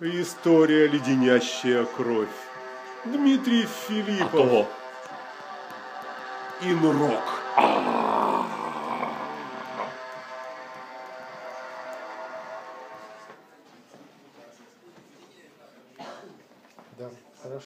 История леденящая кровь. Дмитрий Филиппов. А Того. Инрок. Да, хорошо.